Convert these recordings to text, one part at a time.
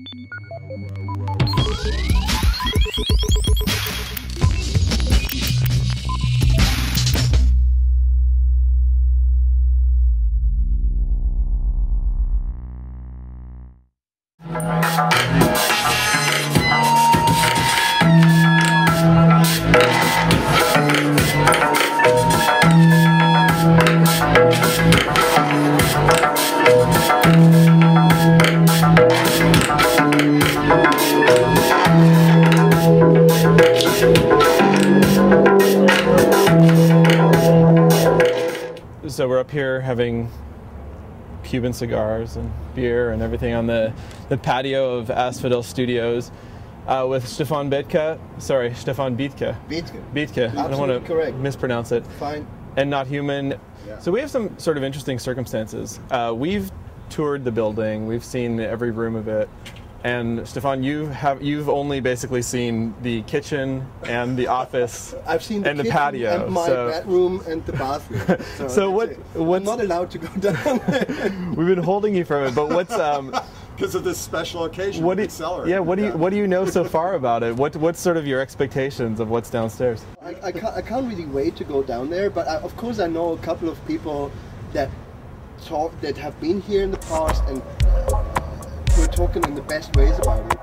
So we're up here having Cuban cigars and beer and everything on the, the patio of Asphodel Studios uh, with Stefan Betke. Sorry, Stefan Betke. Betke. Betke. I don't want to correct. mispronounce it. Fine. And not human. Yeah. So we have some sort of interesting circumstances. Uh, we've toured the building. We've seen every room of it. And Stefan, you have you've only basically seen the kitchen and the office. I've seen the and the patio. and my so bedroom and the bathroom. So, So what- what's- I'm not allowed to go down. we've been holding you from it. But what's um, because of this special occasion. what do you, yeah what do you what do you know so far about it? What what's sort of your expectations of what's downstairs? I, I, can't, I can't really wait to go down there, but I, of course I know a couple of people that talk that have been here in the past and talking in the best ways about it.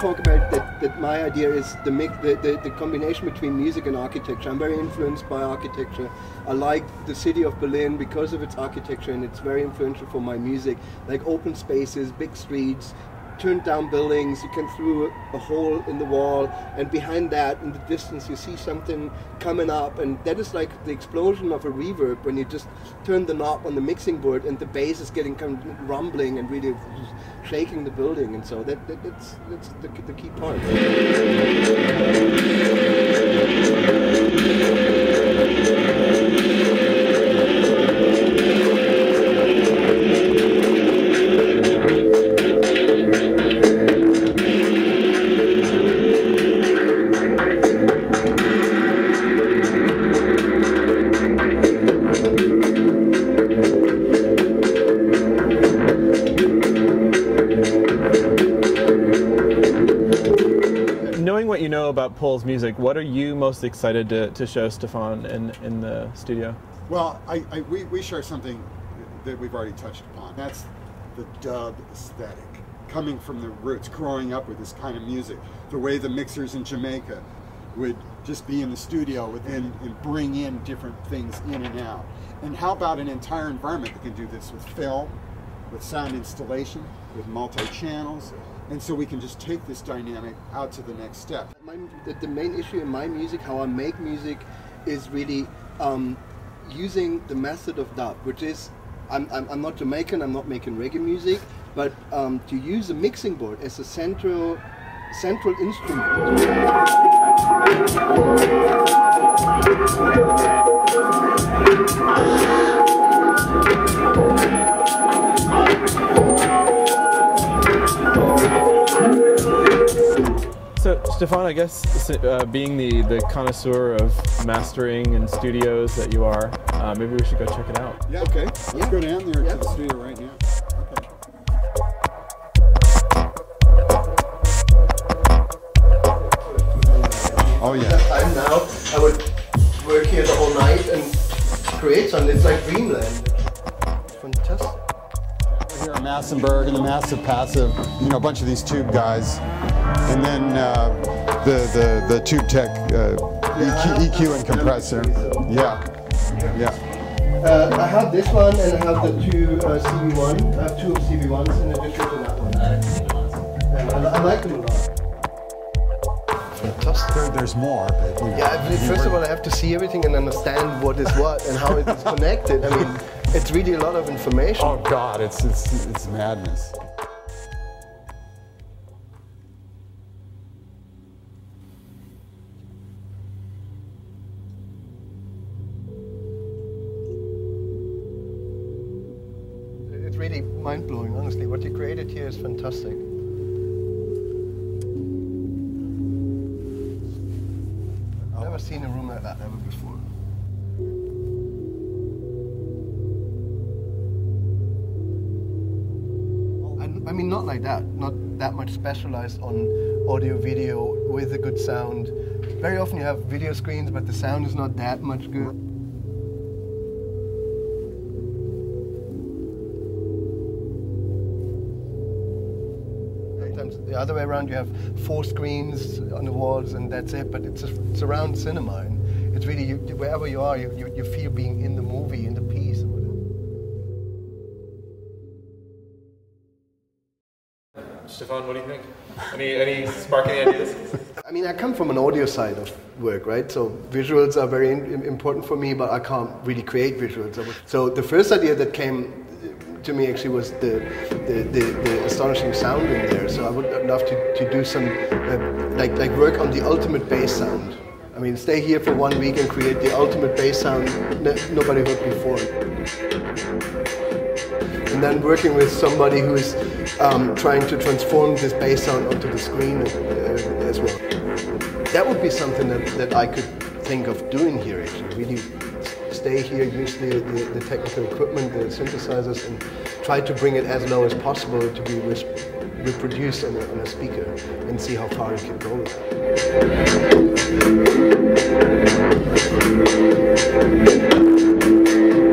Talk about that, that my idea is the, mix, the, the, the combination between music and architecture. I'm very influenced by architecture. I like the city of Berlin because of its architecture, and it's very influential for my music. Like open spaces, big streets, turned down buildings, you can through a hole in the wall, and behind that, in the distance, you see something coming up, and that is like the explosion of a reverb when you just turn the knob on the mixing board and the bass is getting kind of rumbling and really shaking the building, and so that, that that's that's the, the key part. Pole's music, what are you most excited to, to show Stefan in, in the studio? Well, I, I, we, we share something that we've already touched upon. That's the dub aesthetic, coming from the roots, growing up with this kind of music. The way the mixers in Jamaica would just be in the studio within and bring in different things in and out. And how about an entire environment that can do this with film, with sound installation, with multi-channels, and so we can just take this dynamic out to the next step. My, the, main issue in my music, how I make music, is really um, using the method of dub, which is I'm, I'm, I'm not Jamaican, I'm not making reggae music, but um, to use a mixing board as a central central instrument. So, Stefan, I guess uh, being the, the connoisseur of mastering and studios that you are, uh, maybe we should go check it out. Yeah. Okay, Let's yeah. go down there Yeah. to the studio right now. Okay. Oh yeah. time now, I would work here the whole night and create something. It's like dreamland. Fantastic. Here at Massenburg and the Massive Passive, you know, a bunch of these tube guys, and then uh, the the the Tube-Tech uh, EQ, EQ and compressor. Yeah, yeah. Uh, I have this one and I have the two uh, CV1. I have two of CV1s in addition to that one. And I, I like them a lot. Fantastic. There, there's more, but you know, Yeah, I- you first of all, I have to see everything and understand what is what and how it is connected. I mean, it's really a lot of information. Oh God, it's it's it's madness. It's really mind blowing, honestly. What you created here is fantastic. I mean, not like that. Not that much specialized on audio, video with a good sound. Very often you have video screens, but the sound is not that much good. Sometimes the other way around, you have four screens on the walls, and that's it. But it's a surround cinema, and it's really you, wherever you are, you, you, you feel being in the movie, in the piece. Stefan, what do you think? Any any sparking ideas? I mean, I come from an audio side of work, right? So visuals are very important for me, but I can't really create visuals. So the first idea that came to me actually was the the, the, the astonishing sound in there. So I would love to, to do some uh, like like work on the ultimate bass sound. I mean, stay here for one week and create the ultimate bass sound nobody heard before and then working with somebody who is um, trying to transform this bass sound onto the screen uh, as well. That would be something that, that I could think of doing here actually, really stay here, use the, the, the, technical equipment, the synthesizers, and try to bring it as low as possible to be reproduced on a, on a speaker and see how far it can go.